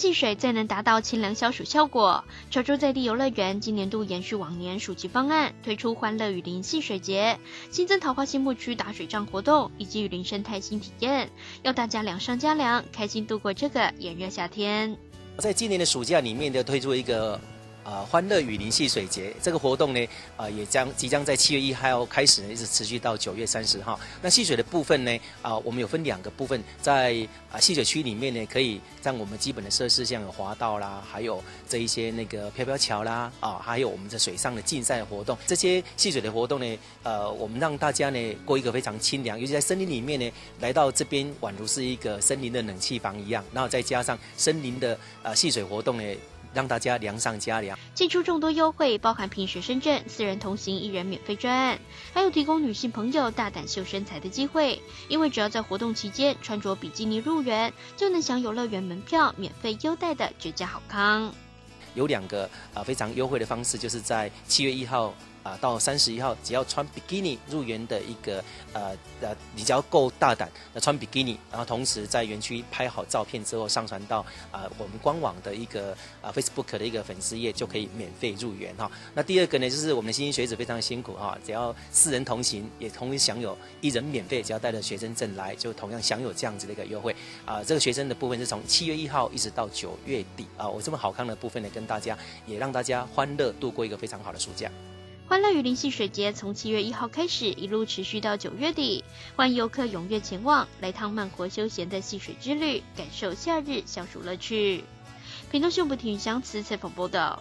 戏水最能达到清凉消暑效果。潮州在地游乐园今年度延续往年暑期方案，推出欢乐雨林戏水节，新增桃花心木区打水仗活动以及雨林生态新体验，要大家凉上加凉，开心度过这个炎热夏天。在今年的暑假里面就，推出一个。啊，欢乐雨林戏水节这个活动呢，啊，也将即将在七月一号开始，一直持续到九月三十号。那戏水的部分呢，啊，我们有分两个部分，在啊戏水区里面呢，可以让我们基本的设施，像有滑道啦，还有这一些那个飘飘桥啦，啊，还有我们的水上的竞赛活动。这些戏水的活动呢，呃，我们让大家呢过一个非常清凉，尤其在森林里面呢，来到这边宛如是一个森林的冷气房一样。然后再加上森林的啊戏水活动呢。让大家凉上加凉，寄出众多优惠，包含平时深圳四人同行一人免费专案，还有提供女性朋友大胆秀身材的机会。因为只要在活动期间穿着比基尼入园，就能享有乐园门票免费优待的绝佳好康。有两个啊非常优惠的方式，就是在七月一号。啊，到三十一号，只要穿比基尼入园的一个呃呃，你只要够大胆，那穿比基尼，然后同时在园区拍好照片之后上传到啊我们官网的一个啊 Facebook 的一个粉丝页，就可以免费入园哈。那第二个呢，就是我们的新兴学子非常辛苦哈，只要四人同行，也同时享有一人免费，只要带着学生证来，就同样享有这样子的一个优惠啊。这个学生的部分是从七月一号一直到九月底啊，我这么好看的部分呢，跟大家也让大家欢乐度过一个非常好的暑假。欢乐雨林戏水节从七月一号开始，一路持续到九月底，欢迎游客踊跃前往，来趟慢活休闲的戏水之旅，感受夏日消暑乐趣。屏东秀不停相慈采访报道。